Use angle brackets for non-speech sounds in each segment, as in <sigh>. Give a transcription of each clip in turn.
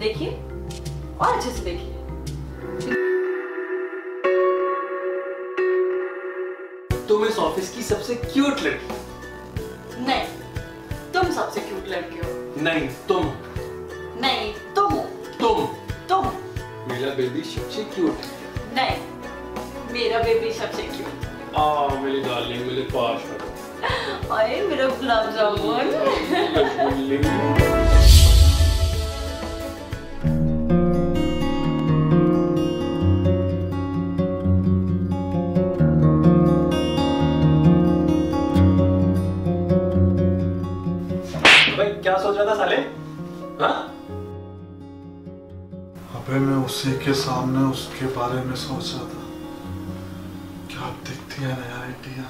देखिए और अच्छे से देखिए। तुम इस ऑफ़िस की सबसे क्यूट लड़की नहीं तुम सबसे क्यूट लड़की हो। नहीं तुम। नहीं तुम। तुम। तुम। मेरा बेबी सबसे क्यूट है। नहीं मेरा बेबी सबसे क्यूट आ मेरी डार्लिंग मेरे पास अरे <laughs> मेरा गुलाब जामुन। उसी के सामने उसके बारे में सोच था। क्या आप दिखती है नया आइडिया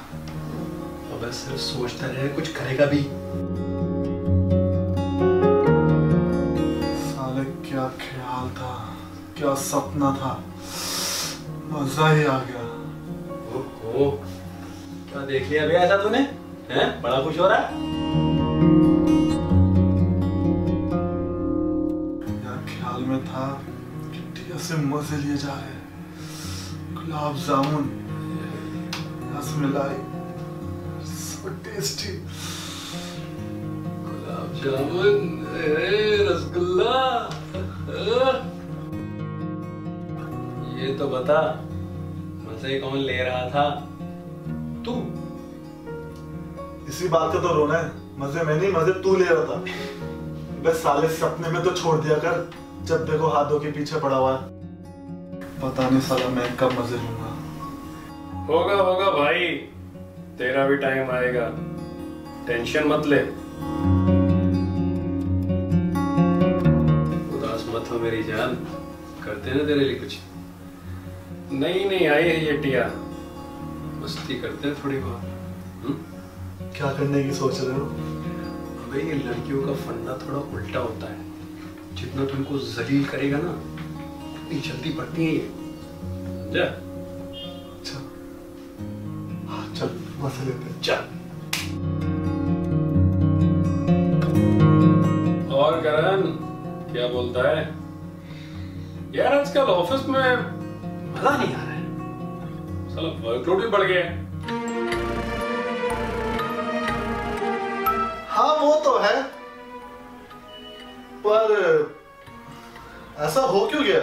अबे सिर्फ़ सोचता रहे कुछ करेगा भी। साले क्या ख्याल था? क्या सपना था? मज़ा ही आ गया। ओहो क्या देख लिया भैया ऐसा तूने? हैं? बड़ा खुश हो रहा है? से मज़े लिए जा रहे गुलाब जामुन रसमलाई सो टेस्टी गुलाब जामुन रसगुल्ला। ये तो बता मज़े कौन ले रहा था? तू। इसी बात का तो रोना है। मज़े में नहीं मज़े तू ले रहा था। बस साले सपने में तो छोड़ दिया कर जब देखो हाथों के पीछे पड़ा हुआ है। पता नहीं साला मैं कब मज़े लूँगा। होगा होगा भाई। तेरा भी टाइम आएगा। टेंशन मत ले। उदास मत हो मेरी जान। करते ना तेरे लिए कुछ? नहीं नहीं आई है ये टिया। मस्ती करते हैं थोड़ी बहुत। हम्म? क्या करने की सोच रहे हो? अबे ये लड़कियों का फंडा थोड़ा उल्टा होता है। जितना तुमको जलील करेगा ना उतनी जल्दी बढ़ती है ये। जा। अच्छा। हाँ चल लेते हैं। चल और करण क्या बोलता है? यार आजकल ऑफ़िस में मज़ा नहीं आ रहा है। साला वर्कलोड भी बढ़ गया है। हाँ वो तो है। पर ऐसा हो क्यों गया?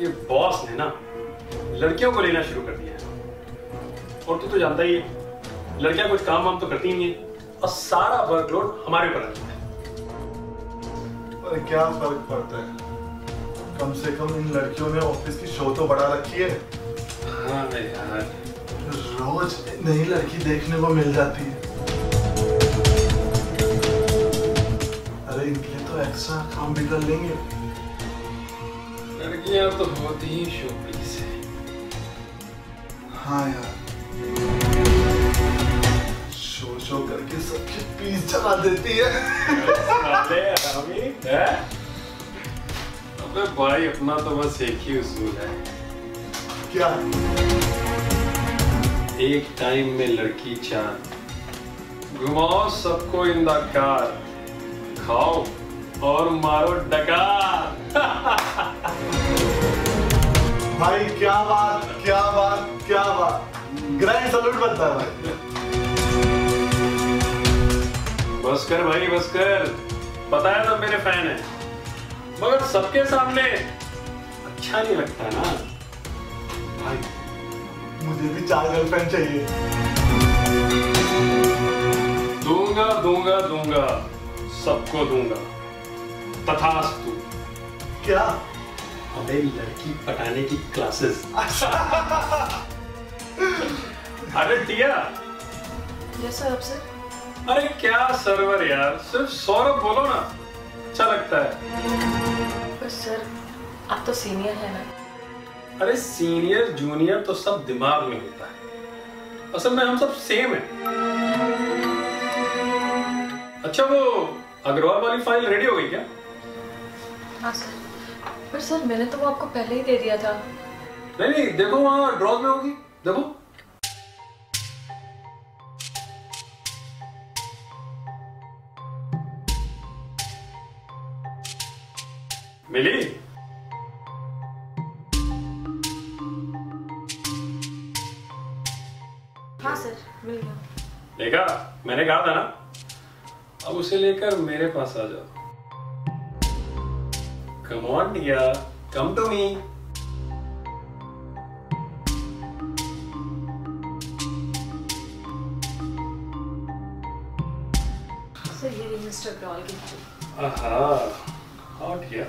ये बॉस ने ना लड़कियों को लेना शुरू कर दिया है। और तू तो जानता ही है लड़कियाँ कुछ काम वाम तो करती नहीं है और सारा वर्कलोड हमारे ऊपर आ जाता है। पर क्या फ़र्क पड़ता है? कम से कम इन लड़कियों ने ऑफ़िस की शो तो बढ़ा रखी है। हाँ यार रोज नई लड़की देखने को मिल जाती है। अरे इनके लिए तो एक्स्ट्रा काम भी कर लेंगे। लड़कियाँ तो होती ही शोपीस है। हाँ यार। शो शो करके सबके पीस चला देती है। हैं? अबे भाई अपना तो बस एक ही उसूल है। क्या? एक टाइम में लड़की चार। घुमाओ सबको इन द कार। खाओ और मारो डकार। <laughs> भाई क्या बात क्या बात क्या बात। ग्रैंड सलूट बनता है भाई। बस कर भाई बस कर पता है सब मेरे फ़ैन है। मगर सबके सामने अच्छा नहीं लगता ना। भाई मुझे भी चार गर्लफ्रेंड चाहिए। दूँगा दूँगा दूँगा। सबको दूँगा। तथास्तु। क्या? अबे लड़की पटाने की क्लासेस अरे टिया। यस सर अफसर अरे क्या सर्वर यार सिर्फ़ सौरभ बोलो ना अच्छा लगता है। पर सर आप तो सीनियर है ना। अरे सीनियर जूनियर तो सब दिमाग में होता है। असल में हम सब सेम है। अच्छा वो अग्रवाल वाली फ़ाइल रेडी हो गई क्या? हाँ सर पर सर मैंने तो वो आपको पहले ही दे दिया था। नहीं नहीं देखो वहाँ ड्रॉज में होगी देखो। मिली? हाँ सर मिल गया। देखा मैंने कहा था ना अब उसे लेकर मेरे पास आ जाओ। Come on dear come to me sir ये रही मिस्टर अग्रवाल की आहा हॉट किया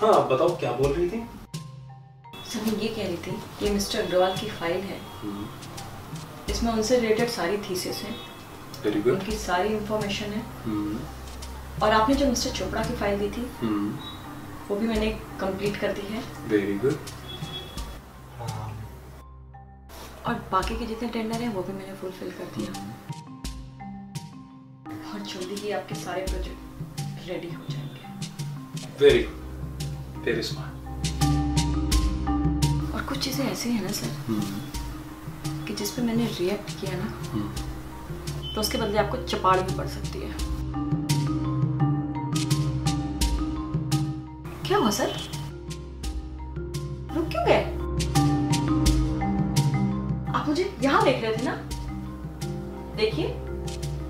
हाँ बताओ क्या बोल रही थी? सर मैं ये कह रही थी ये मिस्टर अग्रवाल की फ़ाइल है। इसमें उनसे रिलेटेड सारी थीसिस हैं। वेरी गुड उनकी सारी इंफॉर्मेशन है। और आपने जो मिस्टर चोपड़ा की फ़ाइल दी थी वो भी मैंने कंप्लीट कर दी है। वेरी गुड और बाकी के जितने टेंडर हैं वो भी मैंने फुलफिल कर दिया और जल्दी ही आपके सारे प्रोजेक्ट रेडी हो जाएँगे। वेरी गुड वेरी स्मार्ट और कुछ चीज़ें ऐसी हैं ना सर कि जिस पे मैंने रिएक्ट किया ना तो उसके बदले आपको चपाड़ भी पड़ सकती है। क्या हुआ सर? रुक क्यों गए? आप मुझे यहाँ देख रहे थे ना? देखिए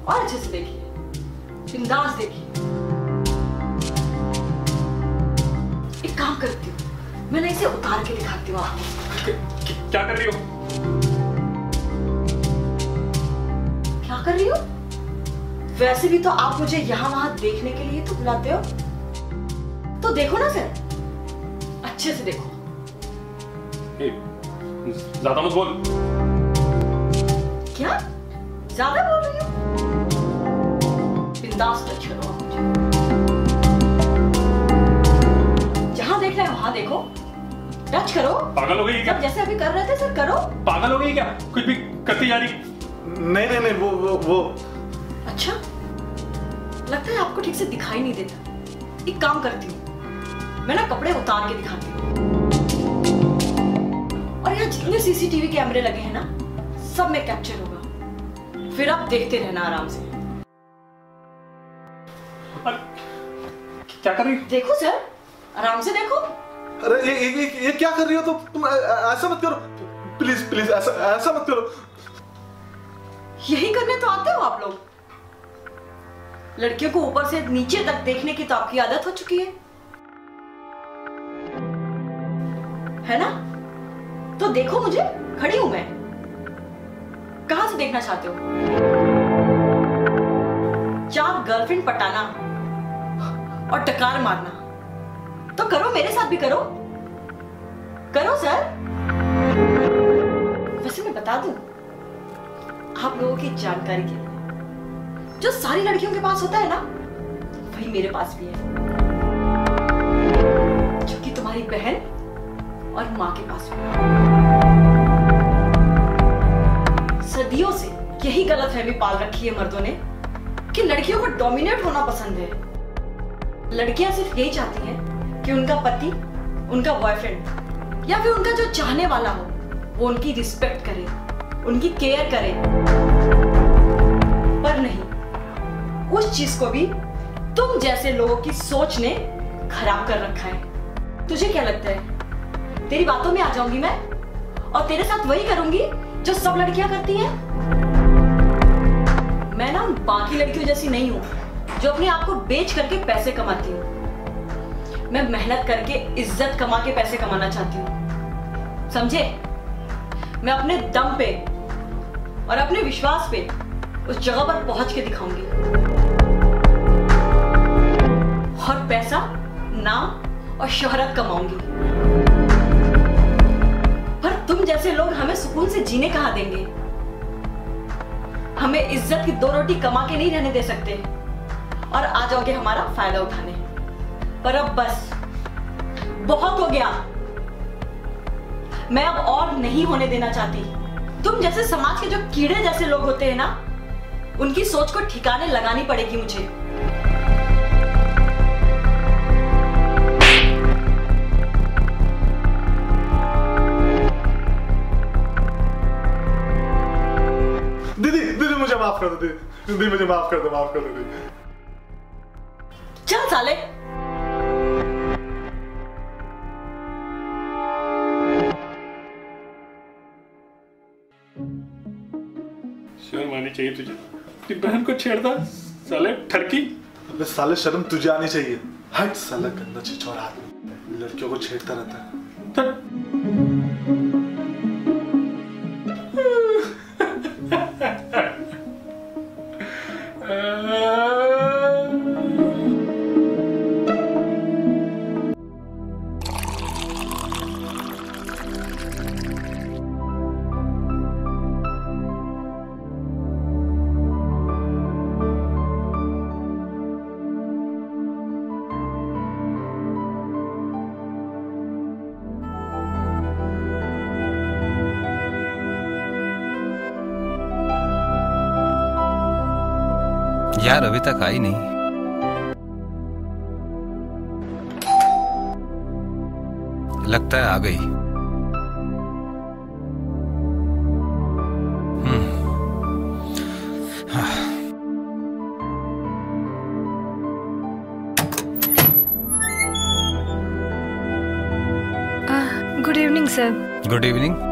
और अच्छे से देखिए। बिंदास देखिए। एक काम करती हूँ मैं ना इसे उतार के दिखाती हूँ आपको। क्या कर रही हो? क्या कर रही हो? वैसे भी तो आप मुझे यहाँ वहाँ देखने के लिए तो बुलाते हो। तो देखो ना सर अच्छे से देखो। ज़्यादा मत बोल। क्या? ज़्यादा बोल रही हो? बिंदास टच करो जहाँ देख रहे हो वहाँ देखो। टच करो। पागल हो गई क्या? जैसे अभी कर रहे थे सर करो। पागल हो गई क्या? कुछ भी करती जा रही। नहीं नहीं नहीं वो वो वो। अच्छा। लगता है आपको ठीक से दिखाई नहीं देता। एक काम करती हूँ। मैं ना कपड़े उतार के दिखाती हूँ। और यहाँ जितने सीसीटीवी कैमरे लगे हैं ना सब में कैप्चर होगा। फिर आप देखते रहना आराम से। क्या कर रही देखो सर आराम से देखो। अरे ये ये ये, ये क्या कर रही हो तो तुम ऐसा मत करो। प्लीज़ प्लीज़ ऐसा ऐसा मत करो। यही करने तो आते हो आप लोग? लड़कियों को ऊपर से नीचे तक देखने की तो आपकी आदत हो चुकी है। है ना? तो देखो मुझे, खड़ी हूँ मैं। कहाँ से देखना चाहते हो? चार गर्लफ्रेंड पटाना और टकार मारना। तो करो, मेरे साथ भी करो। करो सर वैसे मैं बता दूँ, आप लोगों की जानकारी के लिए, जो सारी लड़कियों के पास होता है ना, वही मेरे पास भी है। जो कि तुम्हारी बहन और माँ के पास भी है सदियों से यही गलतफहमी पाल रखी है मर्दों ने, कि लड़कियों को डोमिनेट होना पसंद है। लड़कियाँ सिर्फ़ यही चाहती हैं कि उनका पति, उनका बॉयफ्रेंड या फिर उनका जो चाहने वाला हो, वो उनकी रिस्पेक्ट करे, उनकी केयर करे। पर नहीं, उस चीज़ को भी तुम जैसे लोगों की सोच ने खराब कर रखा है। तुझे क्या लगता है? तेरी बातों में आ जाऊँगी मैं। और तेरे साथ वही करूँगी जो सब लड़कियाँ करती हैं। मैं ना बाकी लड़कियों जैसी नहीं हूँ, जो अपने आप को बेच करके पैसे कमाती हूँ। मैं मेहनत करके इज़्ज़त कमा के पैसे कमाना चाहती हूँ। समझे? मैं अपने दम पे और अपने विश्वास पे उस जगह पर पहुँच के दिखाऊँगी। और पैसा, नाम और शोहरत कमाऊँगी। तुम जैसे लोग हमें सुकून से जीने कहाँ देंगे? हमें इज़्ज़त की दो रोटी कमा के नहीं रहने दे सकते। और आ जाओगे हमारा फ़ायदा उठाने। पर अब बस, बहुत हो गया। मैं अब और नहीं होने देना चाहती। तुम जैसे समाज के जो कीड़े जैसे लोग होते हैं ना, उनकी सोच को ठिकाने लगानी पड़ेगी मुझे। कर दो दीदी मुझे माफ़ कर दो माफ़ कर दो चल साले। शर्म आनी चाहिए तुझे। तेरी बहन को छेड़ता साले ठरकी। अबे साले शर्म तुझे आनी चाहिए। हट साला गंदा छिछोरा आदमी। लड़कियों को छेड़ता रहता है। यार अभी तक आई नहीं। लगता है आ गई। Good evening sir good evening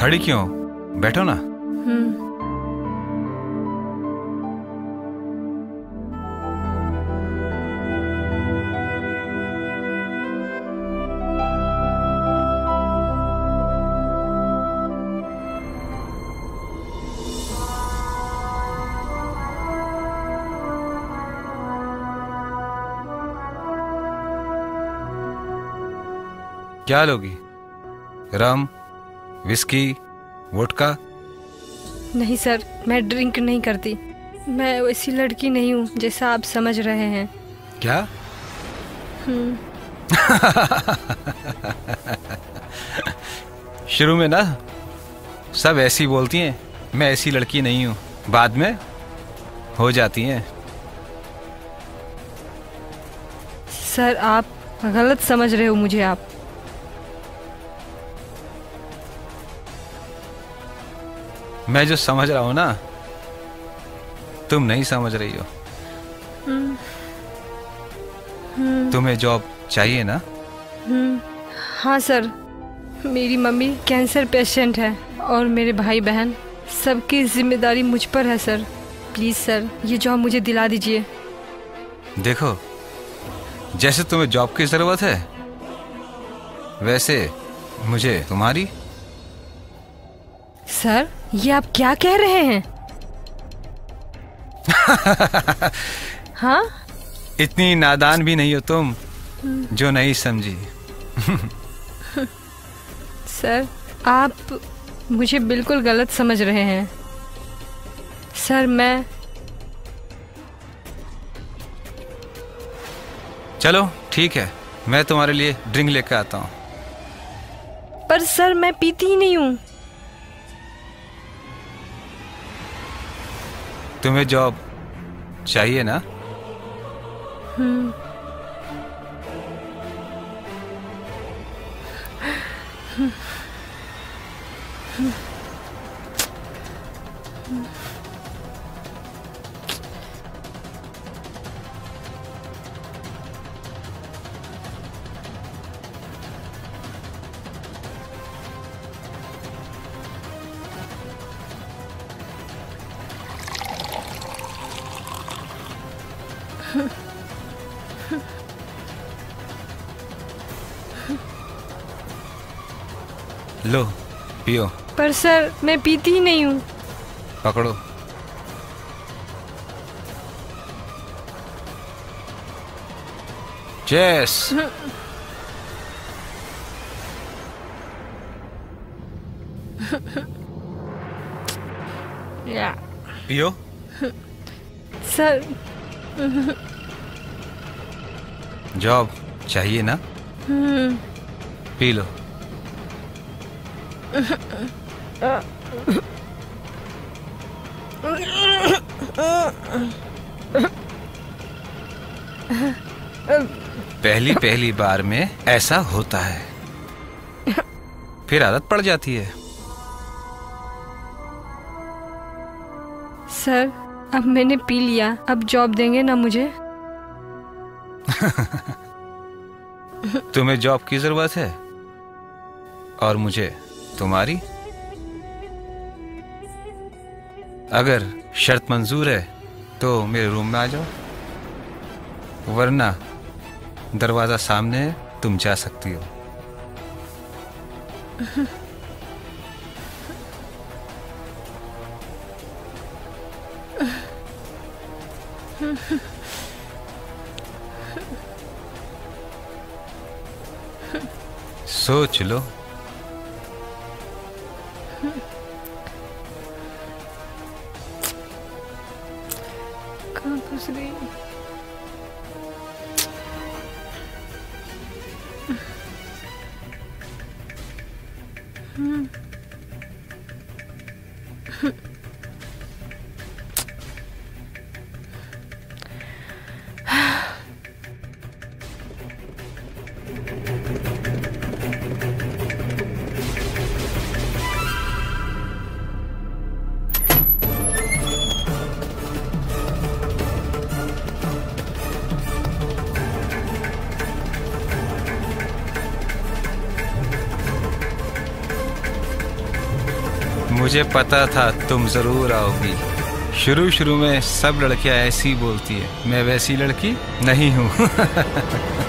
खड़ी क्यों? बैठो ना। क्या लोगी? रम? विस्की वोटका नहीं सर मैं ड्रिंक नहीं करती। मैं वैसी लड़की नहीं हूँ जैसा आप समझ रहे हैं। क्या? <laughs> शुरू में ना सब ऐसी बोलती हैं मैं ऐसी लड़की नहीं हूँ। बाद में हो जाती हैं। सर आप गलत समझ रहे हो मुझे आप। मैं जो समझ रहा हूँ ना तुम नहीं समझ रही हो। तुम्हें जॉब चाहिए ना? हाँ सर मेरी मम्मी कैंसर पेशेंट है और मेरे भाई बहन सबकी ज़िम्मेदारी मुझ पर है सर। प्लीज़ सर ये जॉब मुझे दिला दीजिए। देखो जैसे तुम्हें जॉब की ज़रूरत है वैसे मुझे तुम्हारी। सर ये आप क्या कह रहे हैं? <laughs> हाँ? इतनी नादान भी नहीं हो तुम जो नहीं समझी। <laughs> सर आप मुझे बिल्कुल गलत समझ रहे हैं। सर मैं चलो ठीक है। मैं तुम्हारे लिए ड्रिंक लेकर आता हूँ। पर सर मैं पीती ही नहीं हूँ। तुम्हें जॉब चाहिए ना? लो पियो। पर सर मैं पीती ही नहीं हूँ। पकड़ो। चेस या <laughs> पियो। सर। जॉब चाहिए ना? पी लो। पहली पहली बार में ऐसा होता है। फिर आदत पड़ जाती है। सर अब मैंने पी लिया। अब जॉब देंगे ना मुझे? <laughs> तुम्हें जॉब की ज़रूरत है? और मुझे? तुम्हारी? अगर शर्त मंजूर है तो मेरे रूम में आ जाओ। वरना दरवाज़ा सामने है, तुम जा सकती हो। सोच लो। मुझे पता था तुम ज़रूर आओगी। शुरू शुरू में सब लड़कियाँ ऐसी बोलती है। मैं वैसी लड़की नहीं हूँ। <laughs>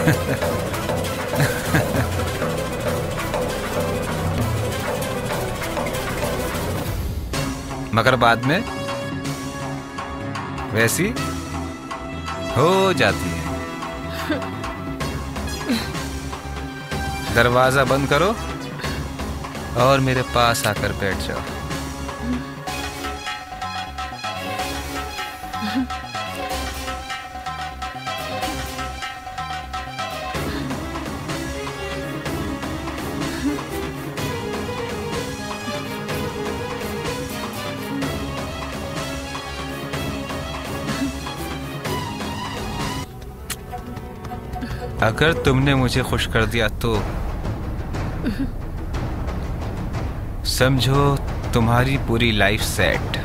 <laughs> मगर बाद में वैसी हो जाती है। <laughs> दरवाज़ा बंद करो और मेरे पास आकर बैठ जाओ। अगर तुमने मुझे खुश कर दिया तो <laughs> समझो तुम्हारी पूरी लाइफ सेट